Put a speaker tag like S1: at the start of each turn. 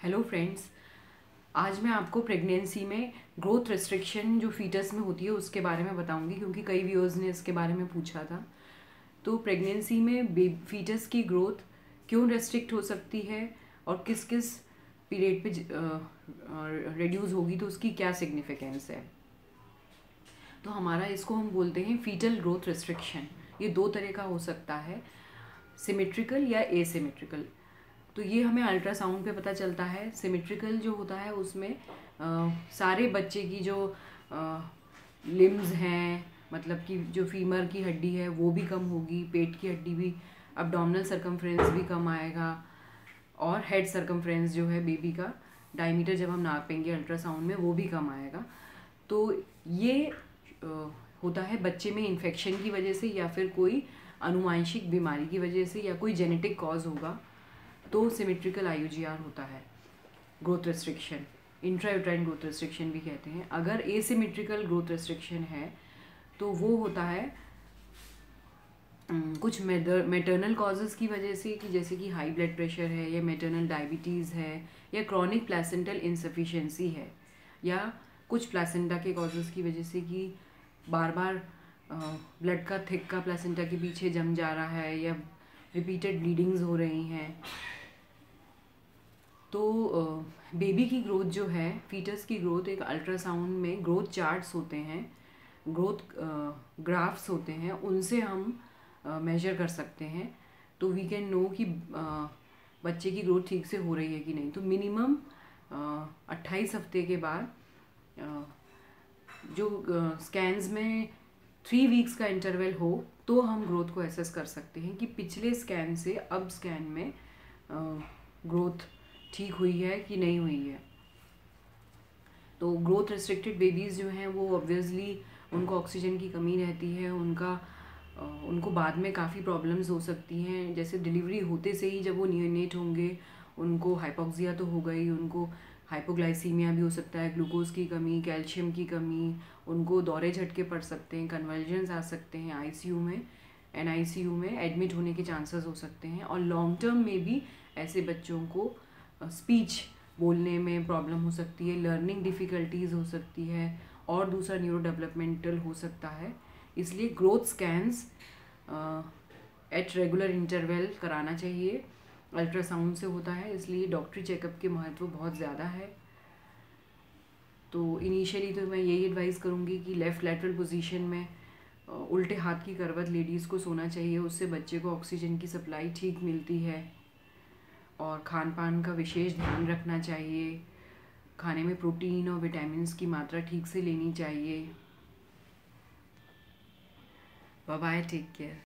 S1: Hello friends आज मैं आपको प्रेगनेंसी में ग्रोथ रेस्ट्रिक्शन जो फीटस में होती है, उसके बारे में बताऊँगी, क्योंकि कई व्यूअर्स ने इसके बारे में पूछा था। तो प्रेगनेंसी में फीटस की ग्रोथ क्यों रेस्ट्रिक्ट हो सकती है और किस किस पीरियड पे रिड्यूस होगी तो उसकी क्या सिग्निफिकेंस है? तो हमारा इसको हम बोलते हैं फीटल ग्रोथ रेस्ट्रिक्शन ये दो तरह का हो सकता है सिमेट्रिकल या एसिमेट्रिकल तो ये हमें अल्ट्रासाउंड पे पता चलता है सिमेट्रिकल जो होता है उसमें आ, सारे बच्चे की जो लिम्स हैं मतलब कि जो फीमर की हड्डी है वो भी कम होगी पेट की हड्डी भी अबडोमिनल सरकमफ्रेंस भी कम आएगा और हेड सरकमफ्रेंस जो है बेबी का डायमीटर जब हम नापेंगे अल्ट्रासाउंड में वो भी कम आएगा। तो ये होता है बच्चे में इन्फेक्शन की वजह से या फिर कोई अनुवांशिक बीमारी की वजह से या कोई जेनेटिक कॉज होगा। तो सिमेट्रिकल आईयूजीआर होता है। Growth restriction intrauterine growth restriction भी कहते हैं। अगर एसिमेट्रिकल ग्रोथ रेस्ट्रिक्शन है तो वो होता है कुछ मेटर्नल कॉजेज़ की वजह से कि जैसे कि हाई ब्लड प्रेशर है, या मेटर्नल डायबिटीज़ है, या क्रॉनिक प्लेसेंटल इंसफिशेंसी है, या कुछ प्लेसेंटा के कॉजेज़ की वजह से कि बार बार ब्लड का थिक का प्लेसेंटा के पीछे जम जा रहा है, या रिपीटेड ब्लीडिंग्स हो रही हैं। तो बेबी की ग्रोथ जो है फीटस की ग्रोथ एक अल्ट्रासाउंड में ग्रोथ चार्ट्स होते हैं ग्रोथ ग्राफ्स होते हैं, उनसे हम मेजर कर सकते हैं। तो वी कैन नो कि बच्चे की ग्रोथ ठीक से हो रही है कि नहीं। तो मिनिमम अट्ठाईस हफ़्ते के बाद जो स्कैन्स में थ्री वीक्स का इंटरवल हो तो हम ग्रोथ को एसेस कर सकते हैं कि पिछले स्कैन से अब स्कैन में ग्रोथ ठीक हुई है कि नहीं हुई है? तो ग्रोथ रिस्ट्रिक्टेड बेबीज़ जो हैं, वो ऑब्वियसली उनको ऑक्सीजन की कमी रहती है, उनका उनको बाद में काफ़ी प्रॉब्लम्स हो सकती हैं। जैसे डिलीवरी होते से ही जब वो नियोनेट होंगे, उनको हाइपोक्सिया तो हो गई, उनको हाइपोग्लाइसीमिया भी हो सकता है ग्लूकोज की कमी कैल्शियम की कमी, उनको दौरे झटके पड़ सकते हैं कन्वर्जन्स आ सकते हैं आईसीयू में एनआईसीयू में एडमिट होने के चांसेस हो सकते हैं। और लॉन्ग टर्म में भी ऐसे बच्चों को स्पीच बोलने में प्रॉब्लम हो सकती है लर्निंग डिफ़िकल्टीज़ हो सकती है और दूसरा न्यूरो डेवलपमेंटल हो सकता है। इसलिए growth scans at regular interval कराना चाहिए। अल्ट्रासाउंड से होता है, इसलिए डॉक्टरी चेकअप के महत्व बहुत ज़्यादा है। तो इनिशियली तो मैं यही एडवाइस करूँगी कि लेफ़्ट लेटरल पोजीशन में उल्टे हाथ की करवत लेडीज़ को सोना चाहिए, उससे बच्चे को ऑक्सीजन की सप्लाई ठीक मिलती है। और खान पान का विशेष ध्यान रखना चाहिए। खाने में प्रोटीन और विटामिन की मात्रा ठीक से लेनी चाहिए। Bye take care.